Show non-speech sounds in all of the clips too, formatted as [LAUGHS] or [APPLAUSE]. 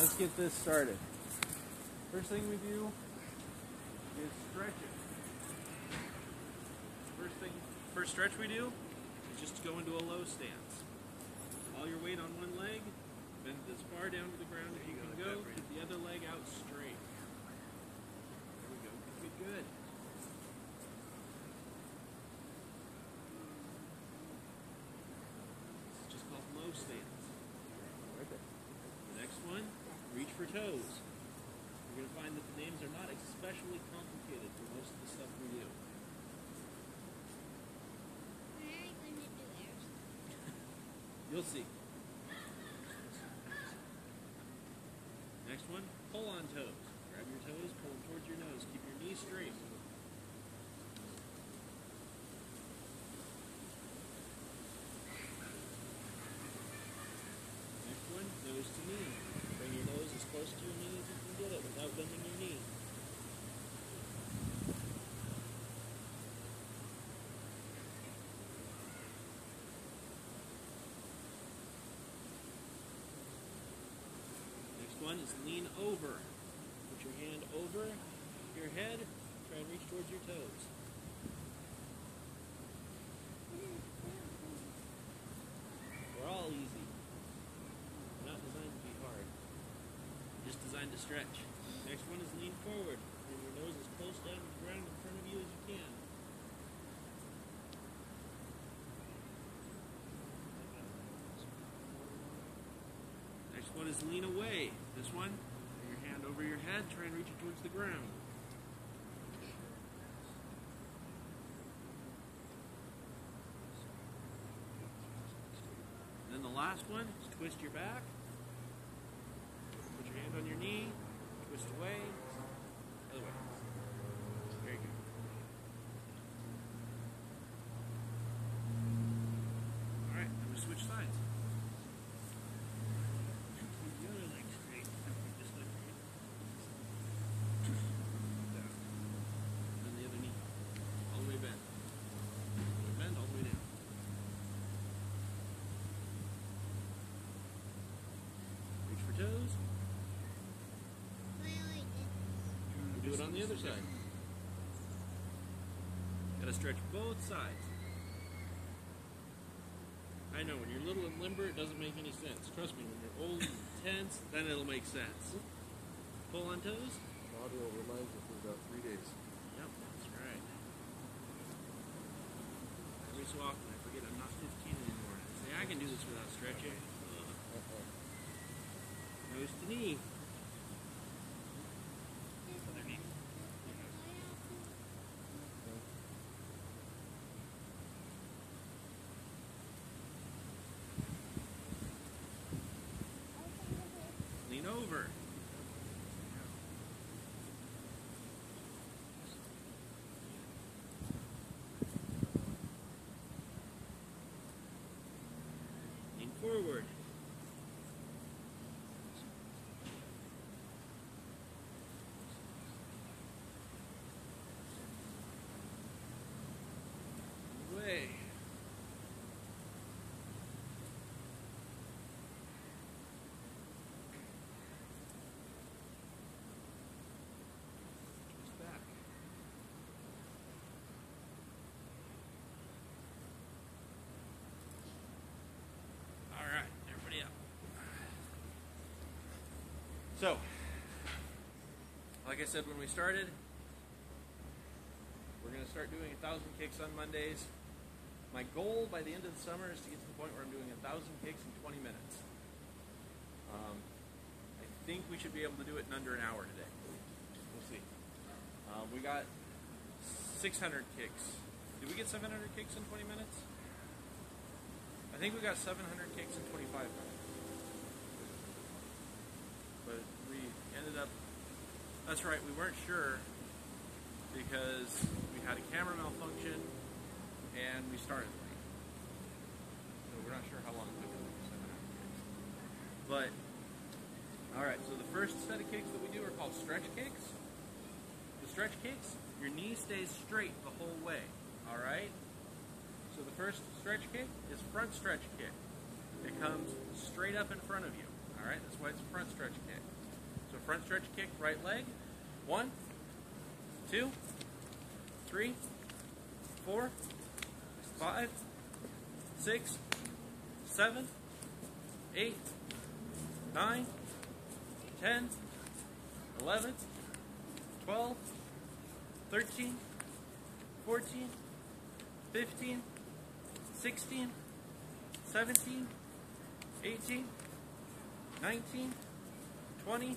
let's get this started. First thing we do is stretching. First thing, first stretch we do is just go into a low stance. All your weight on one leg, bend it as far down to the ground as you can go. Keep the other leg out straight. There we go. Good, good is just called low stance. Right there. The next one, reach for toes. You're going to find that the names are not especially complicated for most of the stuff we do. When are you going to do theirs? You'll see. Next one, pull on toes. Grab your toes, pull them towards your nose. Keep your knees straight. Next one, nose to knee. Bring your nose as close to your knee as you can get it without bending your knee. Next one is lean over. Put your hand over your head. Try and reach towards your toes. We're all easy. We're not designed to be hard. We're just designed to stretch. Next one is lean forward. Bring your nose as close down to the ground in front of you as you can. Next one is lean away. This one, your hand over your head, try and reach it towards the ground. And then the last one is twist your back. Put your hand on your knee, twist away, other way. Very good. All right, then we switch sides. Keep the other leg straight. This leg straight. Down. And then the other knee. All the way bent. All the way bent, all the way down. Reach for toes. Wait, wait, We do it on the other side. Gotta stretch both sides. I know, when you're little and limber, it doesn't make any sense. Trust me, when you're old and tense, then it'll make sense. Pull on toes? Audio reminds us we've got three days. Yep, that's right. Every so often, I forget I'm not 15 anymore. I say, I can do this without stretching. Ugh. Nose to knee. Other knee. Lean over. Lean forward. Way. Twist back. All right, everybody up. So, like I said when we started, we're going to start doing a thousand kicks on Mondays. My goal by the end of the summer is to get to the point where I'm doing a thousand kicks in 20 minutes. Um, I think we should be able to do it in under an hour today. We'll see. Um, we got 600 kicks. Did we get 700 kicks in 20 minutes? I think we got 700 kicks in 25 minutes. But we ended up, that's right, we weren't sure because we had a camera malfunction and we started late. So we're not sure how long it took us to do 700 kicks. But, alright, so the first set of kicks that we do are called stretch kicks. The stretch kicks, your knee stays straight the whole way. Alright? So the first stretch kick is front stretch kick. It comes straight up in front of you. All right, that's why it's a front stretch kick. Front stretch kick, right leg. One, two, three, four, five, six, seven, eight, nine, ten, eleven, twelve, thirteen, fourteen, fifteen, sixteen, seventeen, eighteen, nineteen, twenty,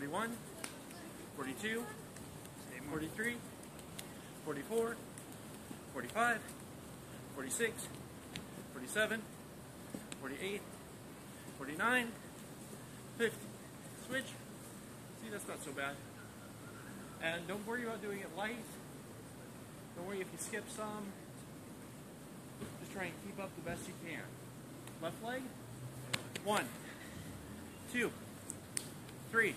forty-one, forty-two, forty-three, forty-four, forty-five, forty-six, forty-seven, forty-eight, forty-nine, fifty. Switch. See, that's not so bad. And don't worry about doing it light. Don't worry if you skip some. Just try and keep up the best you can. Left leg. One, two, three,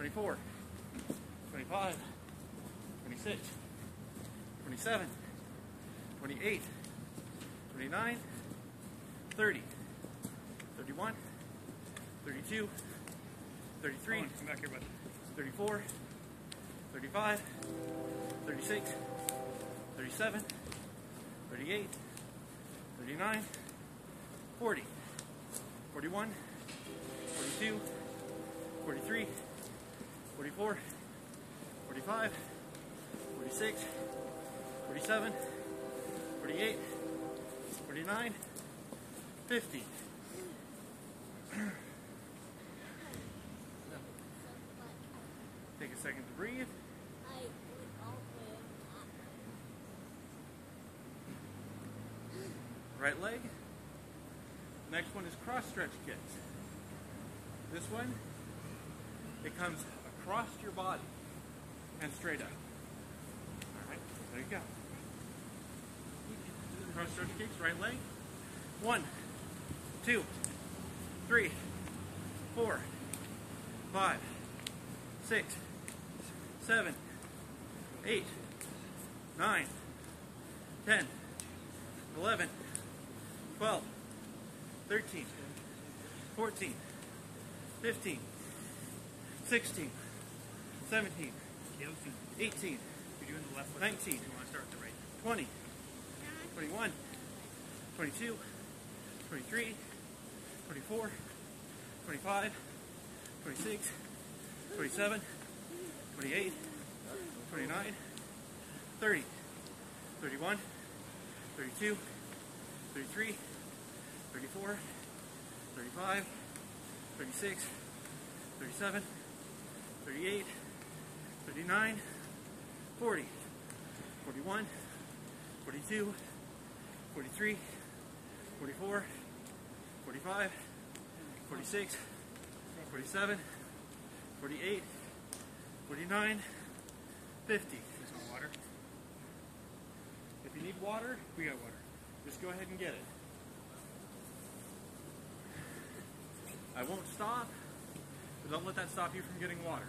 twenty-four, twenty-five, twenty-six, twenty-seven, twenty-eight, twenty-nine, thirty, thirty-one, thirty-two, thirty-three, Come back here, bud. 34, 35, 36, 37, 38, 39, 40, 41, 42, 43, 44, 45, 46, 47, 48, 49, 50. Take a second to breathe. Right leg. Next one is cross stretch kicks. This one, it comes across your body and straight up. All right, there you go. Cross stretch kicks, right leg. One, two, three, four, five, six, seven, eight, nine, ten, eleven, twelve, thirteen, fourteen, fifteen, sixteen, seventeen, Caleb, eighteen, you're doing the left foot. 19. You want to start with the right. 20, 21, 22, 23, 24, 25, 26, 27, 28, 29, 30, 31, 32, 33, 34, 35, 36, 37, 38, 39, 40, 41, 42, 43, 44, 45, 46, 47, 48, 49, 50. Just want water? If you need water, We got water. just go ahead and get it. I won't stop, but don't let that stop you from getting water.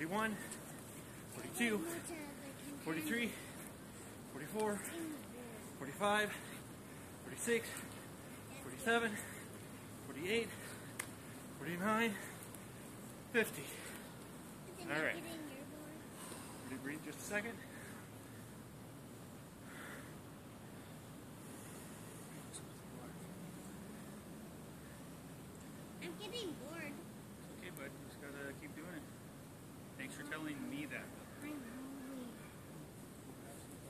41, 42, 43, 44, 45, 46, 47, 48, 49, 50. All right. Would you breathe just a second? I'm getting bored. Okay, bud. Just gotta keep doing it. Thanks for telling me that. I'm hungry.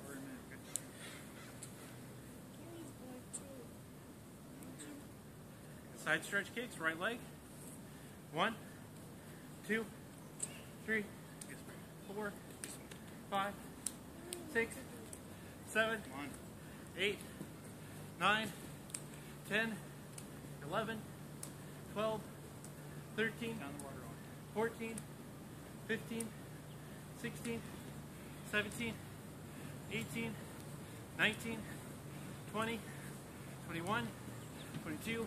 For a minute, okay? Kelly's bored too. Side stretch kicks, right leg. One, two, three, four, five, six, seven, eight, nine, ten, eleven, twelve, thirteen, Down the water on. 14, 15, 16, 17, 18, 19, 20, 21, 22,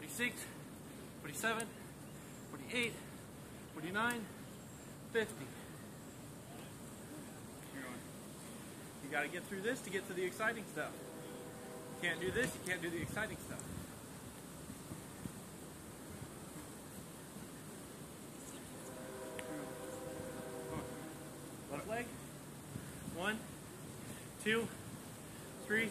46, 47, 48, 49, 50. You're got to get through this to get to the exciting stuff. You can't do this, you can't do the exciting stuff. Left leg. One, two, three,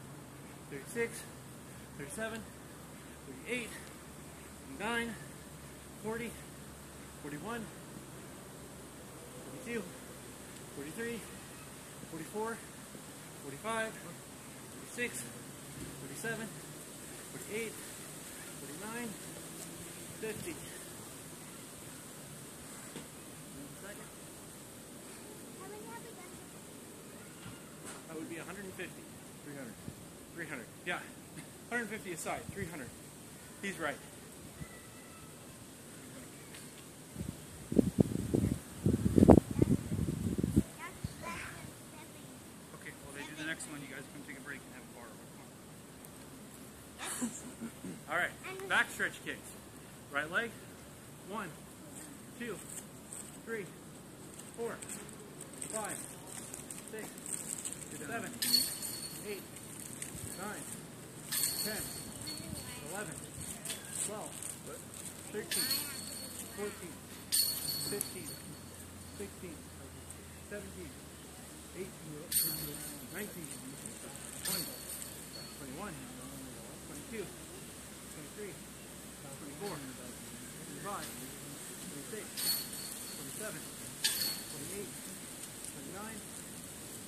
36, 37, 38, 39, 40, 41, 42, 43, 44, 45, 46, 47, 48, 49, 50. Second, How many have we done? that would be 150. 300. 300. Yeah. 150 aside. 300. He's right.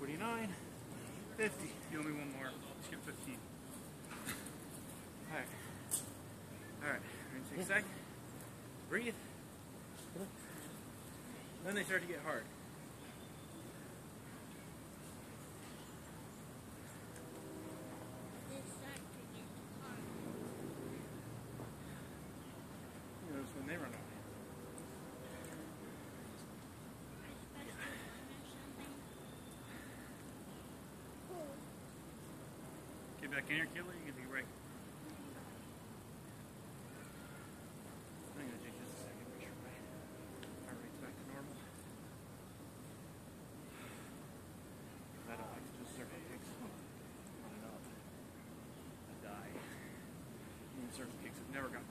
49, 50. You owe me one more. Skip 15. Alright. Alright. Take a sec. Breathe. Then they start to get hard. You notice when they run away. Get back in here, Kayla. You can a break. I'm gonna take just a second, make sure back to normal. [SIGHS] I don't like to. I die. Kicks have never gotten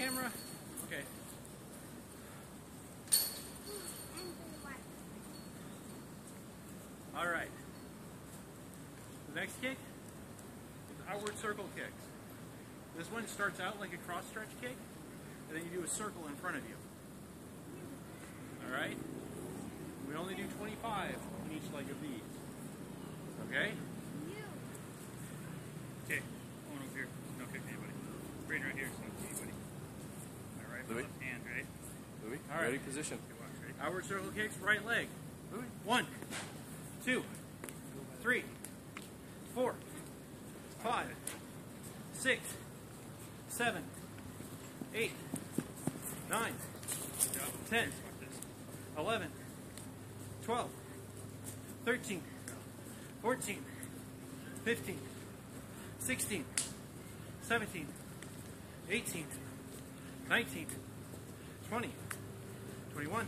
camera. Okay. All right. The next kick is outward circle kicks. This one starts out like a cross stretch kick, and then you do a circle in front of you. All right. We only do 25 in each leg of these. Okay. One over here. No kick to anybody. Brain right here. So no kick to anybody. All right. Louis? Left hand. Ready? Louis, All right. ready position. Okay, watch. Outward circle kicks, right leg. One, two, three, four, five, six, seven, eight, nine. Ten. Watch this. 11, 12, 13, 14, 15, 16, 17, 18, 19, 20, 21,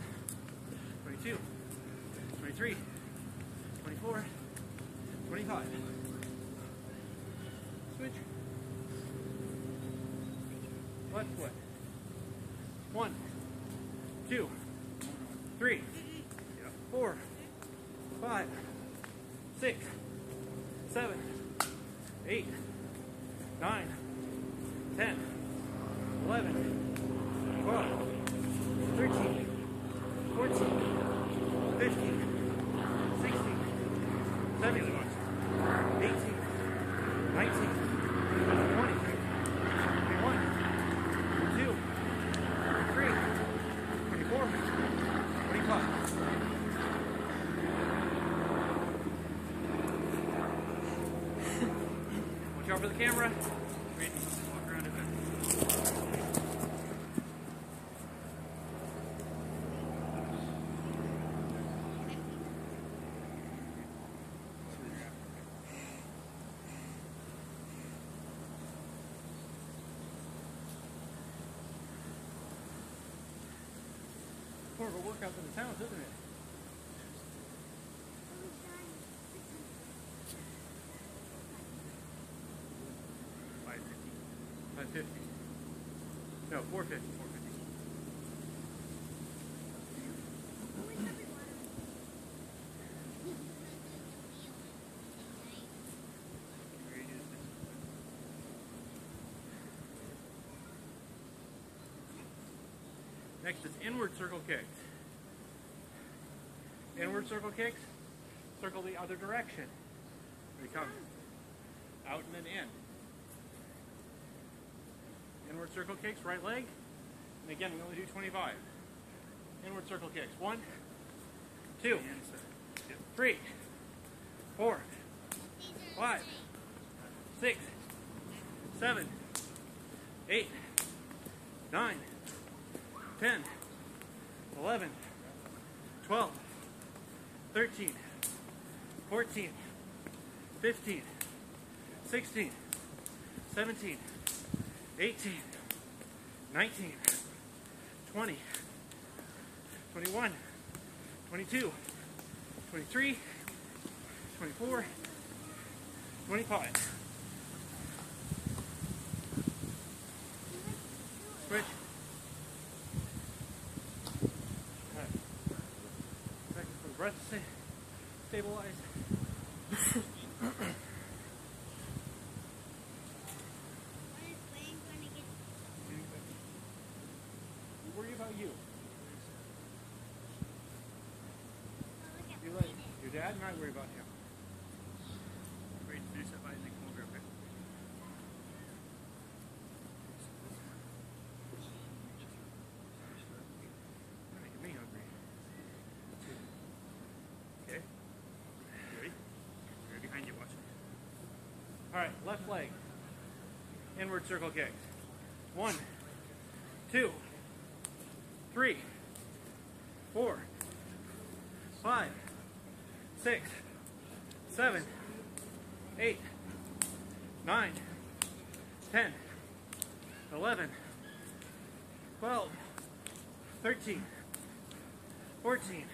22, 23, 24, 25. Switch. Left foot. One, two, three, Yeah. four, five, six, seven, eight, nine, ten, eleven, twelve, thirteen, fourteen, fifteen, sixteen, seventeen, eighteen, nineteen, twenty, twenty-one, twenty-two, twenty-three, twenty-four, twenty-five. out for the camera. More of a workout than the towns, isn't it? Five fifty. 550. No, 450. Four fifty. Where you do this next? Next is inward circle kicks. Inward circle kicks, circle the other direction. He comes. Out and then in. Inward circle kicks, right leg. And again, we only do 25. Inward circle kicks. One, two, three, four, five, six, seven, eight, nine, ten, eleven, twelve, thirteen, fourteen, fifteen, sixteen, seventeen, eighteen, nineteen, twenty, twenty-one, twenty-two, twenty-three, twenty-four, twenty-five. Switch. Alright. Back for the breath to sta- stabilize. Worry about you. You let dad worry about him. Braden, finish that bite and then come over, okay? Making me hungry. Okay. You ready? Right behind you, watch. Alright, left leg. Inward circle kicks. One, two, three, four, five, six, seven, eight, nine, ten, eleven, twelve, thirteen, fourteen,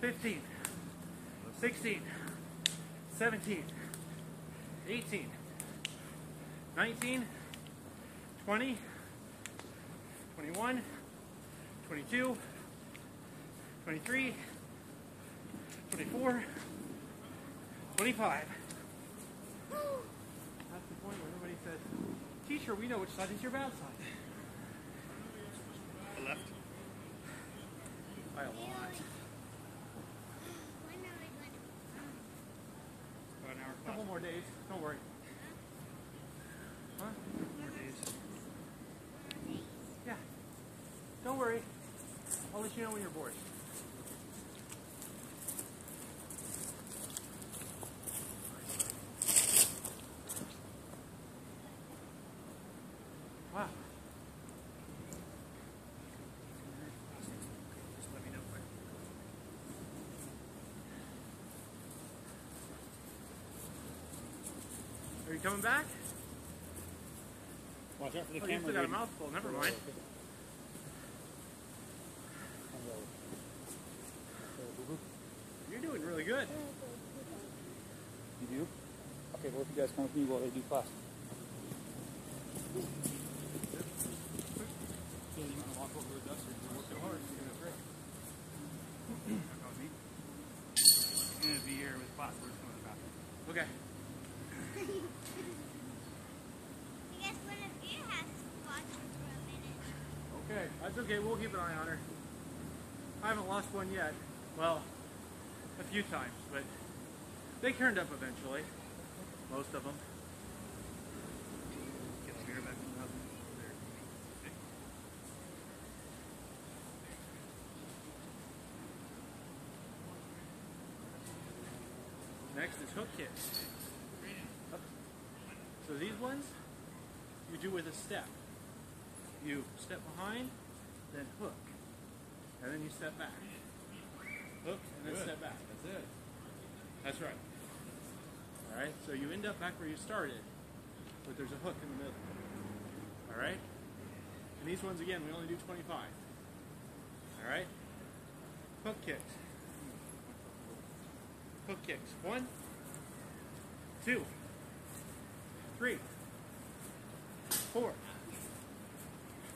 fifteen, sixteen, seventeen. 18, 19, 20, 21, 22, 23, 24, 25. That's the point where everybody says, Teacher, we know which side is your bad side. The left. By a lot. About an hour class. couple more days. Don't worry. Huh? More days. Yeah. Don't worry. I'll let you know when you're bored. Are you coming back? Watch out for the Oh, you camera. still got a mouthful. Never mind. You're doing really good. You do? Okay, well, if you guys come with me while they do class. So you want to walk over with us or you're working hard? You're going to break. That was me. I'm gonna be here with class. We're just going to the bathroom. Okay. Okay. We'll keep an eye on her. I haven't lost one yet. Well, a few times, but they turned up eventually. Most of them. Get the mirror back in. There. Next is hook kicks. So these ones, you do with a step. You step behind, then hook, and then you step back. Hook, and then Good. step back. That's it. That's right. All right. So you end up back where you started, but there's a hook in the middle. All right. And these ones again, we only do 25. All right. Hook kicks. Hook kicks. One, two, three, four,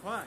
five,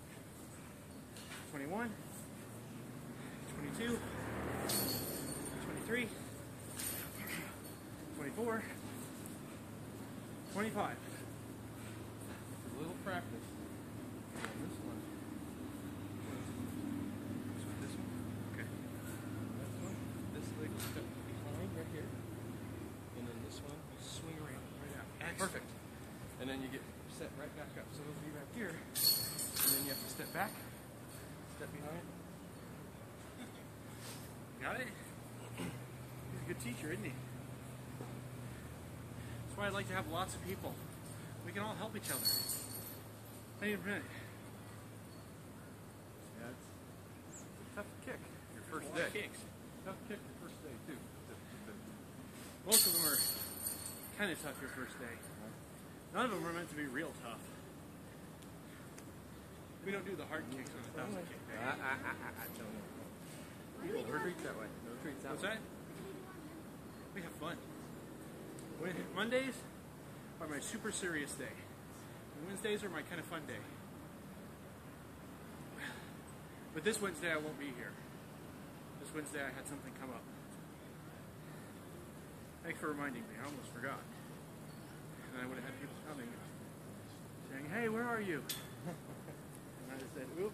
twenty-one, twenty-two. 23, 24, 25. A little practice. This one. This one, this one. Okay. That one. This leg will step behind right here. And then this one will swing around right out. Perfect. And then you get set right back up. So it'll be right here. And then you have to step back, behind. Got it? He's a good teacher, isn't he? That's why I'd like to have lots of people. We can all help each other. I a minute. Yeah, it's, it's a tough kick your first day. kicks. Tough kick your first day too. To- to- Most of them are kind of tough your first day. None of them are meant to be real tough. We don't do the hard kicks on a thousand kick day. I, I, I, I don't know. No retreats that way. No retreats that What's way. that? We have fun. When, Mondays are my super serious day. And Wednesdays are my kind of fun day. But this Wednesday I won't be here. This Wednesday I had something come up. Thanks for reminding me. I almost forgot. And I would have had people coming saying, hey, where are you? I said, oops.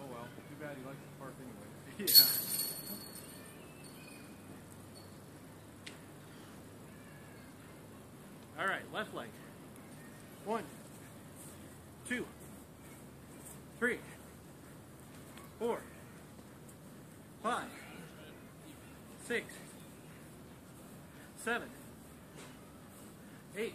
Oh well. Too bad he likes the park anyway. [LAUGHS] Yeah. All right, left leg. One, two, three, four, five, six, seven, eight,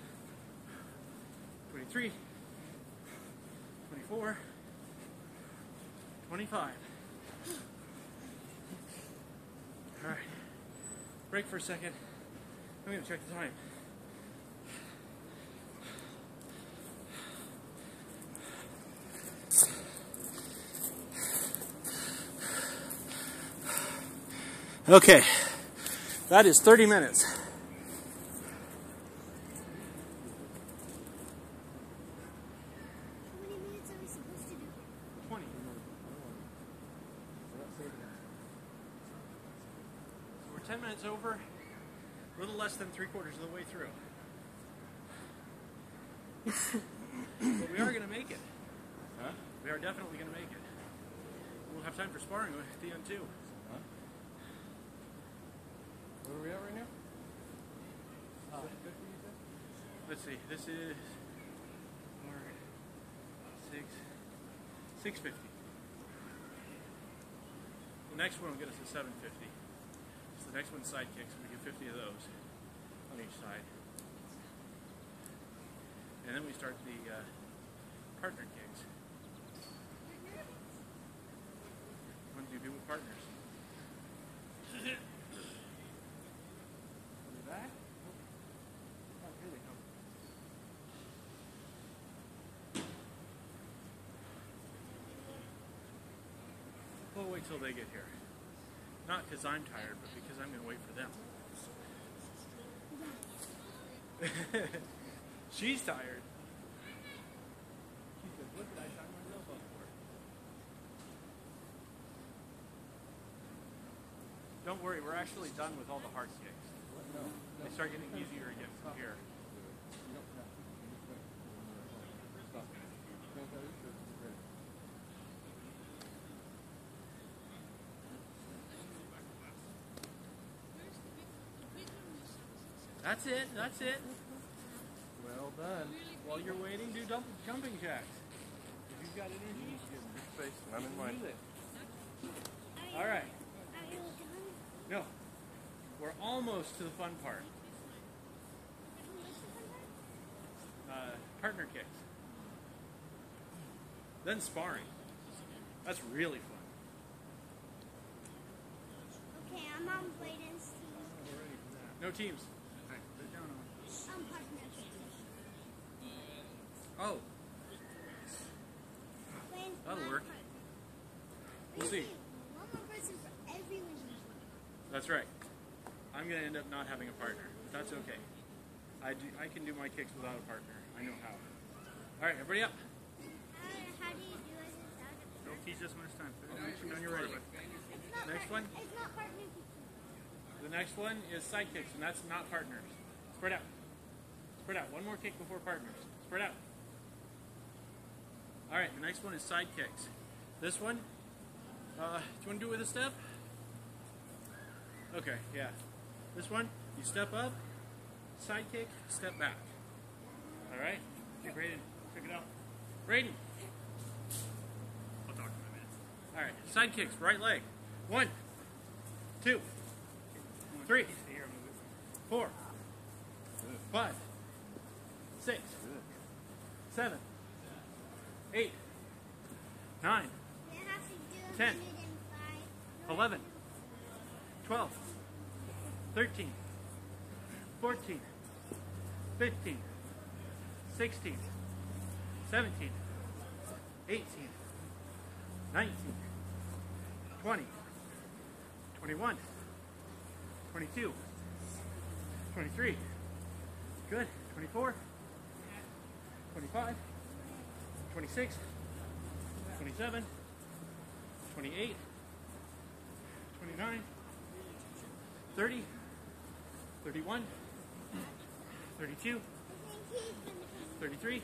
23, 24, 25. All right. Break for a second. I'm to check the time. Okay. That is 30 minutes. How many minutes are we supposed to do? 20. We're not saving that. So we're 10 minutes over. A little less than three quarters of the way through. but we are going to make it. Huh? We are definitely going to make it. We'll have time for sparring at the end too. Huh? Where are we at right now? Uh, 750 you said? Let's see. This is four, six, six fifty. The next one will get us to seven fifty. So the next one's side kicks. We get fifty of those on each side, and then we start the uh, partner kicks. Ones you do with partners. Wait till they get here. Not because I'm tired, but because I'm going to wait for them. [LAUGHS] She's tired. She says, what did I sign myself up for? Don't worry, we're actually done with all the hard kicks. They start getting easier again from here. You don't have to. You just wait. Stop. Crank out your shirt. Get ready. That's it, that's it. Well done. While you're waiting, do dump, jumping jacks. If you've got energy, Get in your space, and I'm in do mine. this. Are All you- right. Are you done? No, we're almost to the fun part. Uh, partner kicks. Then sparring. That's really fun. Okay, I'm on Bladen's team. No teams. I'm partners. Oh, That'll work. We'll see. One more person for every win. that's right. I'm gonna end up not having a partner, but that's okay. I do, I can do my kicks without a partner. I know how. All right, everybody up. How, how do you do it without a Don't teach us it's time. When you're ready. Next part- one? It's not partner. The next one is side kicks, and that's not partners. Spread out. Spread out. One more kick before partners. Spread out. All right, the next one is side kicks. This one, uh, do you want to do it with a step? Okay, yeah. This one, you step up, side kick, step back. All right? Okay, Braden, check it out. Braden. I'll talk to him in a minute. All right, side kicks, right leg. One, two, three, Stay here, I'm gonna move. four, five, six, seven, eight, nine, Ten. 11, 12, 13, 14, 15, 16, 17, 18, 19, 20, 21, 22, 23, good, 24, 25, 26, 27, 28, 29, 30, 31, 32, 33,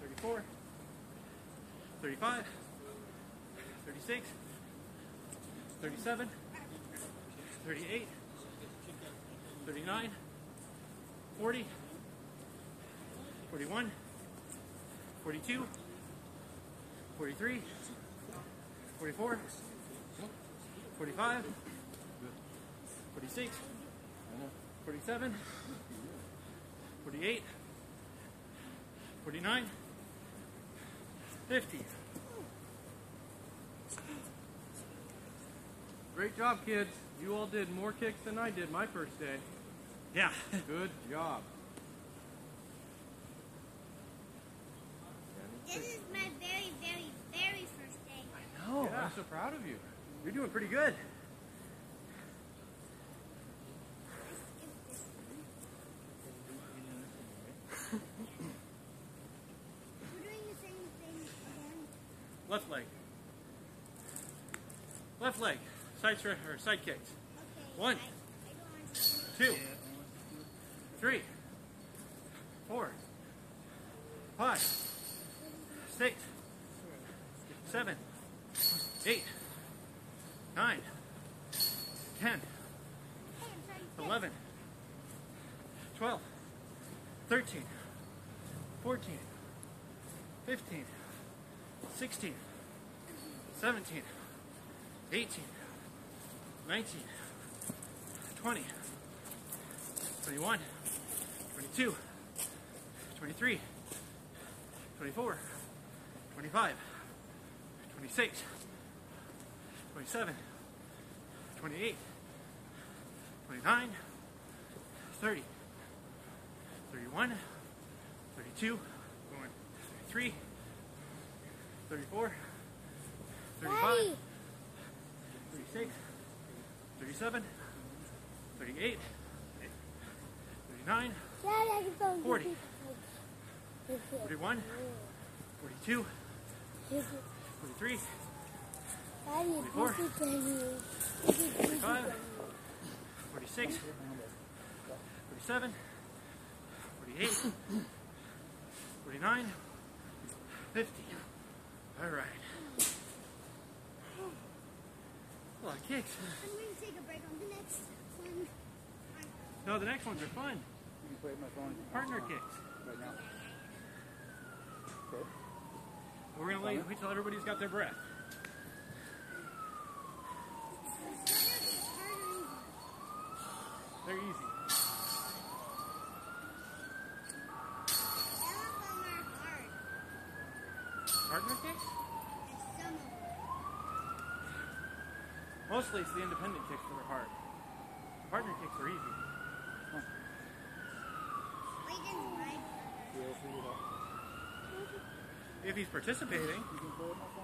34, 35, 36, 37, 38, 39, 40, 41, 42, 43, 44, 45, 46, 47, 48, 49, 50. Great job, kids. You all did more kicks than I did my first day. Yeah. Good job. This is my very, very, very first day. No, Yeah. I'm so proud of you. You're doing pretty good. We're doing the same thing again. Left leg. Left leg. Side stri- or side kicks. Okay. One. I, I don't want to. Two. Three. Four. Five. Six. Seven. Eight. Nine. Ten. Hey, I'm trying to. 11, 12, 13, 14, 15, 16, 17, 18, 19, 20, 21, 22, 23, 24, 25, 26, 27, 28, 29, 30, 31, 32, 33, 34, 35, Daddy, 36, 37, 38, 39, Dad, I can go. 40, 41, 42, 43, Daddy, 44, this is Daddy. 45, 46, 47, 48, 49, 50. All right. A lot of kicks. I'm going to take a break on the next one. No, the next ones are fun. You can play my phone Partner uh-huh. kicks. right now. Okay. We're gonna wait, until everybody's got their breath. They're easy. Some of them are hard. Partner. Mostly it's the independent kicks that are hard. Partner kicks are easy. If he's participating,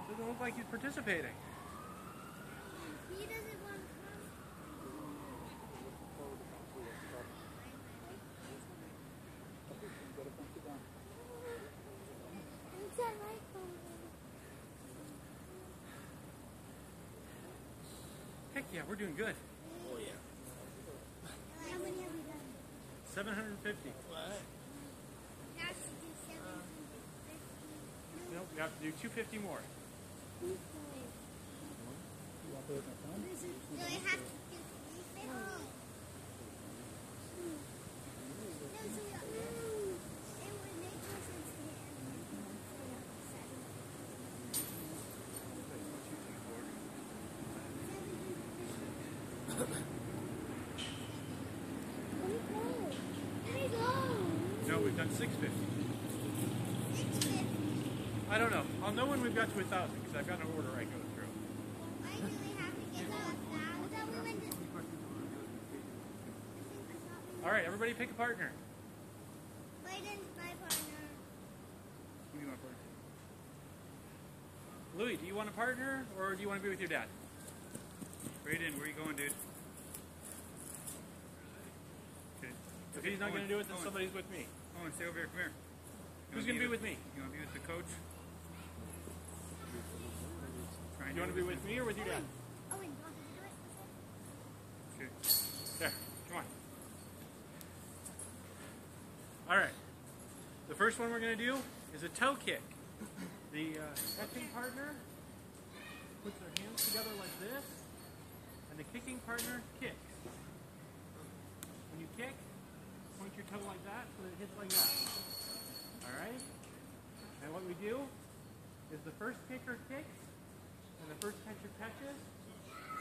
doesn't look like he's participating. He doesn't want to come. You gotta punch it down. It's on my phone. Heck yeah, we're doing good. Oh, yeah. How many have we done? 750. Now to do 750. Nope, we have to do 250 more. You wanna play with my phone? Do I have to do 350? No, so we it would make more sense to hit Let me go. Let me go. No, we've done 650. 650. I don't know. I'll know when we've got to a 1,000 because I've got an order I go through. Why do we have to get to thousand? I thought we went to. I think I thought we All right, everybody pick a partner. Layden's my partner. Give me my partner. Louis, do you want a partner or do you want to be with your dad? Brayden, where are you going, dude? Okay. If he's not going to do it, then somebody's with me. Owen, stay over here. Come here. You Who's going to be with me? You want to be with the coach? Try Do you want to be with me or with your dad? Oh, and want to do it? Okay. There, come on. All right. The first one we're going to do is a toe kick. The uh, catching partner puts their hands together like this, and the kicking partner kicks. When you kick, point your toe like that so that it hits like that. All right? And what we do is the first kicker kicks, and the first catcher catches,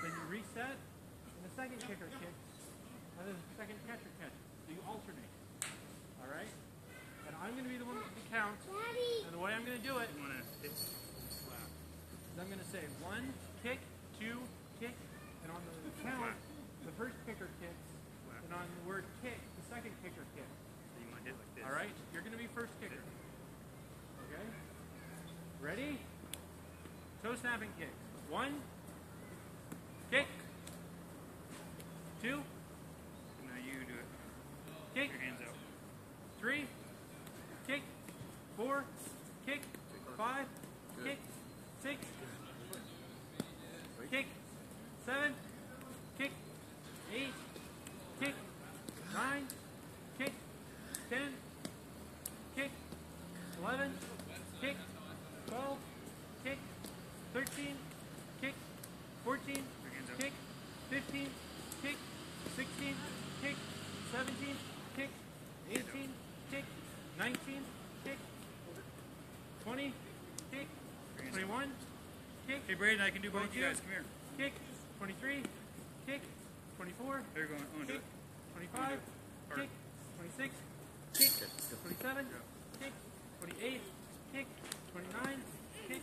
then you reset, and the second kicker kicks, and then the second catcher catches. So you alternate. All right? And I'm going to be the one that counts, Daddy! and the way I'm going to do it You want to hit is I'm going to say one kick, two kick, and on the count, the first kicker kicks, and on the word kick, the second kicker kicks. you want to hit like this. All right? You're going to be first kicker. Okay? Ready? Toe snapping kicks. One, kick, two, Now you do it. kick, Your hands out. three, kick, four, kick, five, kick, six, kick, seven, kick, eight, kick, nine, kick, ten, kick, eleven, kick, twelve, kick, thirteen, kick, fourteen, kick, fifteen, kick, sixteen, kick, seventeen, kick, eighteen, kick, nineteen, kick, twenty, kick, twenty-one, kick, Hey, Brayden, I can do both you 22. guys. Come here. kick, 23, kick, 24, There you go. Owen, do kick, it. 25, kick, 26, kick, 27, kick, 28, kick, 29, kick,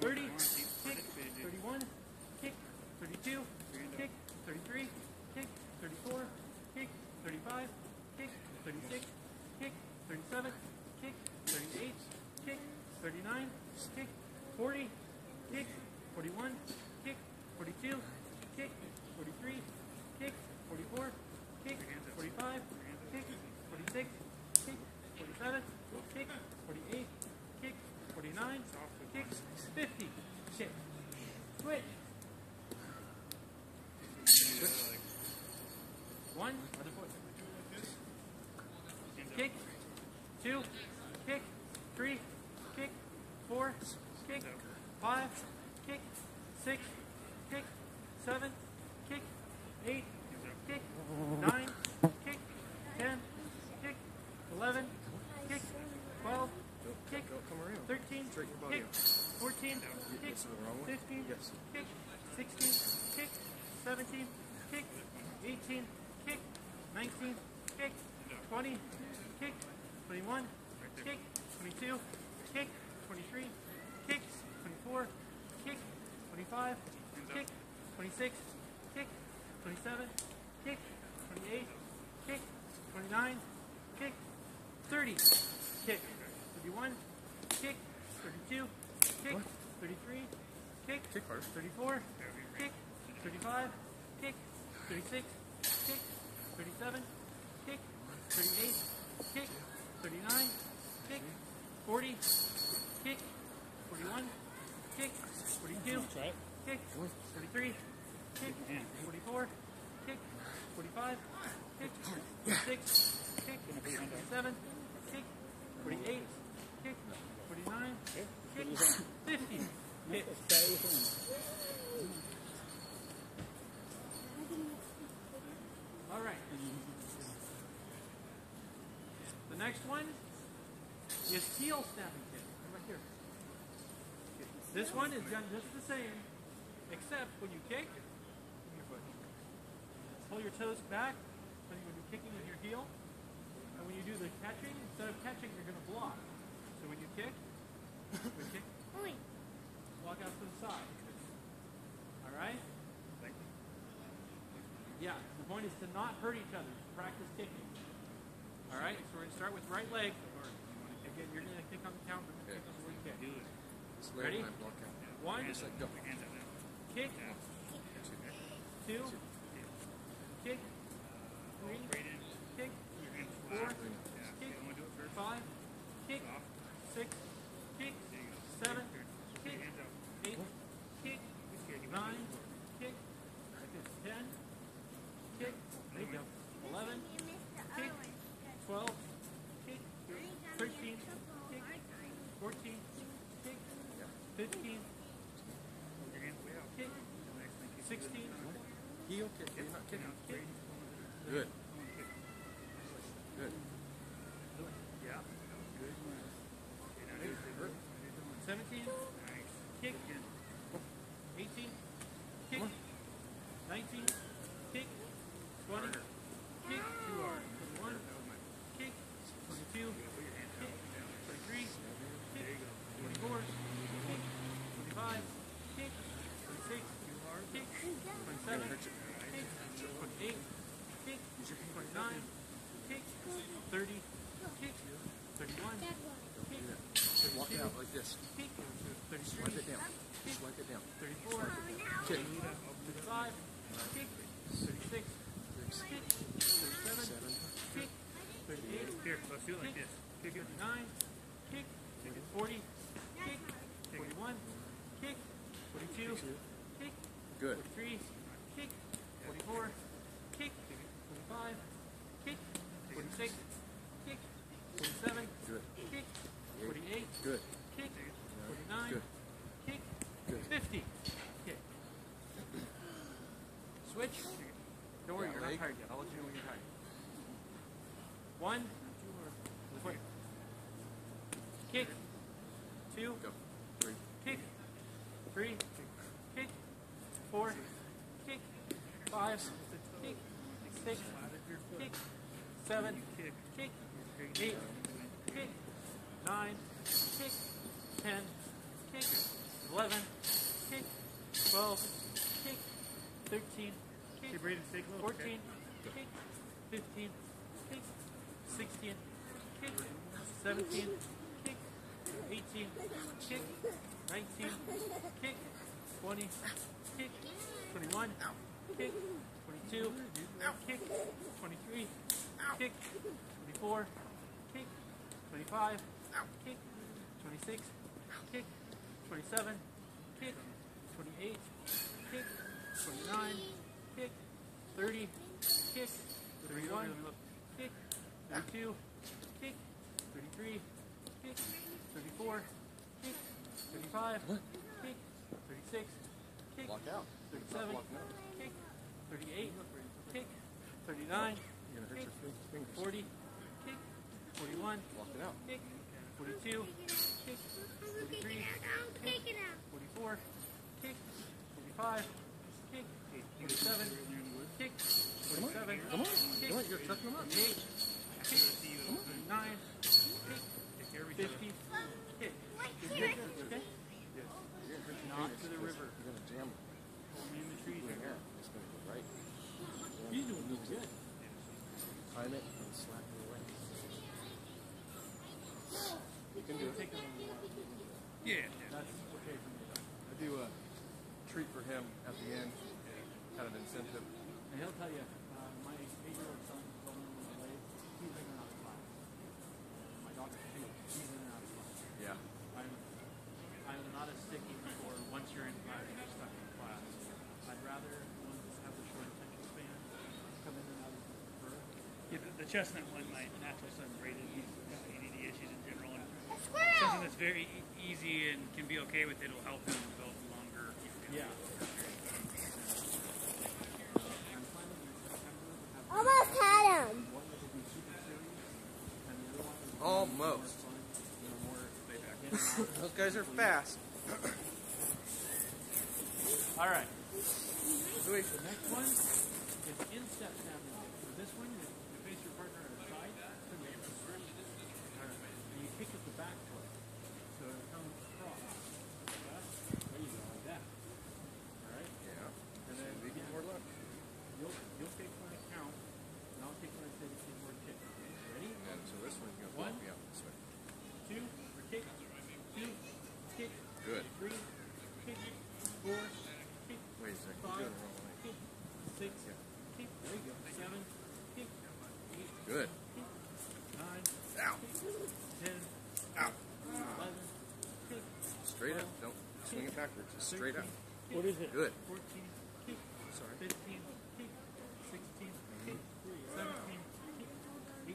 30, come on, keep kick, participating. 31, kick, 32, kick, 33, kick, 34, kick, 35, kick, 36, kick, 37, kick, 38, kick, 39, kick, 40, kick, 41, kick, 42, kick, 43, kick, 44, kick, 45, kick, 46, kick, 47, kick, 48, kick, 49, kick, 50, kick, switch. One, other foot. Kick, two, kick, three, kick, four, kick, five, kick, six, kick, seven, kick, eight, 26, kick, 27, kick, 28, kick, 29, kick, 30, kick, 31, kick, 32, kick, 33, kick, kick 34, kick, 35, kick, 36, kick, 37, kick, 38, kick, 39, kick, 40, kick, 41, kick, 42, kick, 43, kick, forty-four, kick, forty-five, kick, forty-six, kick, forty-seven, kick, forty-eight, kick, forty-nine, kick, fifty, kick. All right. The next one is heel snapping kick. Right here. This one is done just the same, except when you kick, pull your toes back when you're kicking with your heel, and when you do the catching, instead of catching, you're going to block. So when you kick, when you kick, walk out to the side. All right? Yeah, the point is to not hurt each other. Practice kicking. All right, so we're going to start with right leg. Again, you're going to kick on the counter. Kick on where you kick. Ready? One, kick, two, kick, three, kick, four, kick, five, kick, six, kick, seven, kick, eight, kick, nine, kick, ten, kick, there you go, eleven, kick, twelve, kick, thirteen, kick, fourteen, kick, fifteen, kick, sixteen, Heel kick. You're not kicking. kick, Good. Good. seventeen, kick, eighteen, kick, nineteen, kick, twenty, kick, twenty-one, kick, twenty-two, kick, twenty-three, kick, twenty-four, kick, twenty-five, kick, twenty-six, kick, twenty-seven, kick, twenty-eight, kick, twenty-nine, kick, thirty, kick, thirty-one, kick, Walk it thirty-two, out like this. kick, Swipe thirty-three, it down. Swipe it down. 34, Kick. 35, kick, 36, kick, 37, kick, 38, Here, let's do it like kick, this. Kick it. 39, kick, 40, kick, 41, kick, 42, kick, Good. 43, kick, 44, kick, 45, kick, 46, kick, 47, Good. kick, 48, Good. kick, 49, Good. kick, Good. 50, kick. Switch. Don't worry, Yeah, you're not leg. tired yet. I'll let you know when you're tired. One, foot. Kick, two, Go. Three. kick, three, kick, four, kick, five, kick, six, kick, seven, kick, eight, kick, nine, kick, ten, kick, eleven, kick, twelve, kick, thirteen, kick, Keep breathing. Stay close. okay? 14, kick, 15, kick, 16, kick, 17, kick, 18, kick, 19, kick, 20, kick, 21, kick, 22, kick, 23, kick, 24, kick, 25, kick, 26, kick, 27, kick, 28, kick, 29, kick, 30, kick, 31, kick, 32, kick, 33, kick, 34, kick, 35, kick, 36, kick, Block out. 37, Block out. kick, 38, kick, 39, You're gonna hurt kick, your fingers. 40, kick, 41, Block it out. kick, 42, kick, I'm taking it out. I'm taking it out. 44, kick, 45, kick, 47, kick, 47, kick, Come on. You're tough them up. 48, kick, 49, kick, 50, kick. Wait Good, here. okay? Not to the river. You're gonna jam them. Only in the trees. Doing that. It's gonna go right. He's doing really good. Time it and slap it away. You can do it. Take. Yeah. That's okay for me. I do a treat for him at the end, kind of incentive. And he'll tell you, uh, my eight-year-old son is going in the way. He's in and out of class. My daughter too. He's in and out of class. Yeah. I'm, I'm not a sticky for once you're in class, you're stuck in class. I'd rather ones that have a short attention span come in and out of the Yeah, the, the chestnut one, my natural son Braden, he's got ADD issues in general, and A something that's very e- easy and can be okay with it will help him develop longer. Yeah. Almost had him. Almost. Those guys are fast. All right. Louis, The next one is instep family. So this one, you, you face your partner at a side to the left. All right. And you kick at the back foot. So it comes across. Like that. There you go, like that. All right. Yeah. And then We get again, more luck. you'll, you'll kick when I count, and I'll kick when I say the key word kick. Ready? And so this one, you're One. going to be out this way. Two, or kick. Two, Good. Three. Four. Wait a second. You're Five, doing the wrong way. Six, Yeah. There you go. Seven. Eight, Good. Nine, Ow. Ten, Ow. eleven. Straight up. Don't swing it backwards. Just straight up. What is it? Good. 14. Sorry. 15, kick. 16, kick. 17, kick. 18,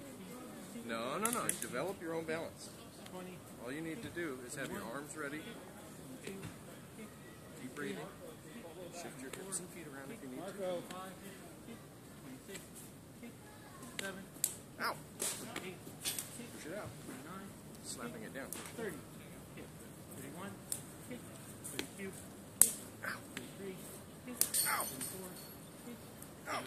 kick. No, no, no. Develop your own balance. All you need to do is have your arms ready, 22, kick. deep breathing, shift your hips and feet around if you need to. 25, kick. 26, kick. 27, Ow! Push it out. Slapping it down. 30, 31, 32, kick. 33. Ow! 34, kick. Ow!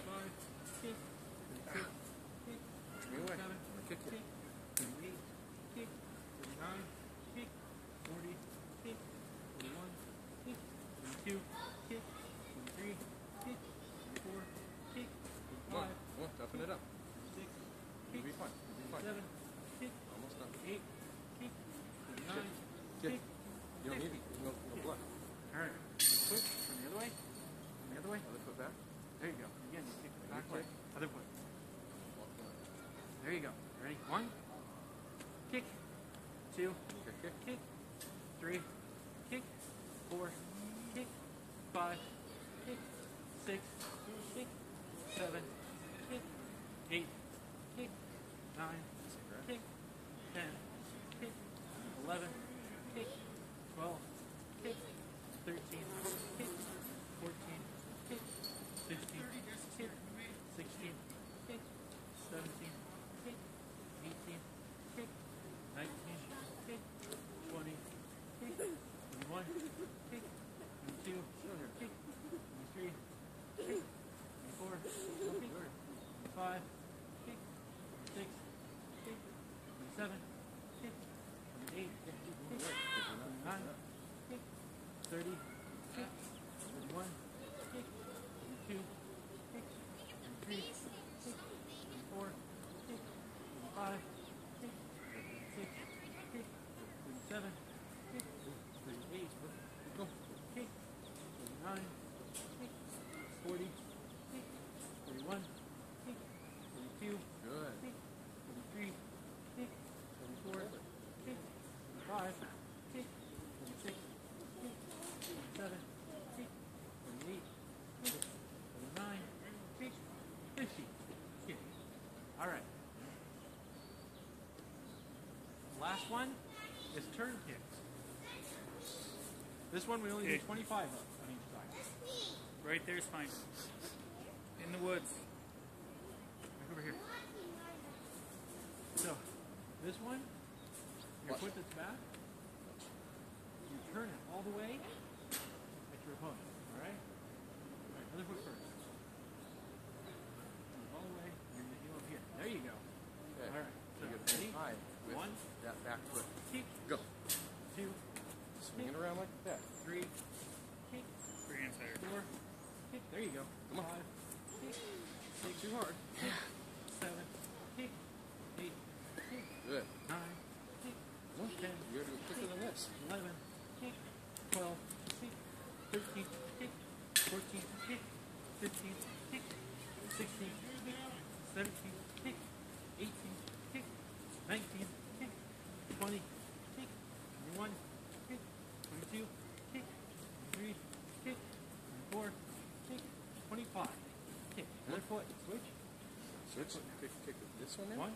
All right. Last one is turn kicks. This one we only do 25 of on each side. Right there, fine. In the woods. There you go. Come on. Five, six, too hard. Seven, eight, Good. nine, kick, Come ten, You gotta go quicker than this. 11, kick, 12, kick, 13, kick, 14, kick, 15, kick, 16, kick, 17, kick, 18, kick, 19, kick, 20, kick, 21, kick, 22, kick, 23, kick, 24, kick, 25, kick. Other foot, switch, Switch. Kick, kick this one in. one,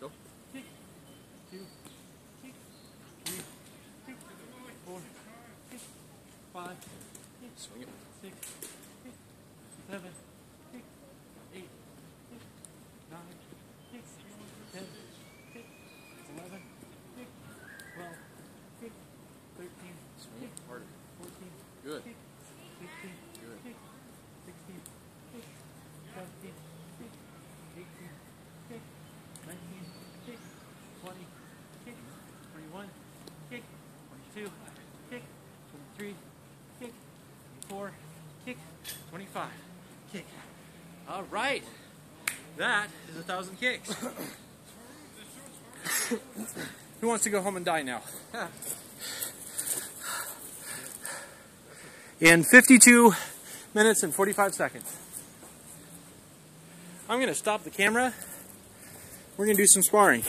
Go. kick, two, kick, three, kick, four, kick, five, kick, Swing it. six, kick, seven, 24, kick, 25, kick. All right, that is a thousand kicks. [COUGHS] Who wants to go home and die now? [LAUGHS] In 52 minutes and 45 seconds. I'm going to stop the camera. We're going to do some sparring.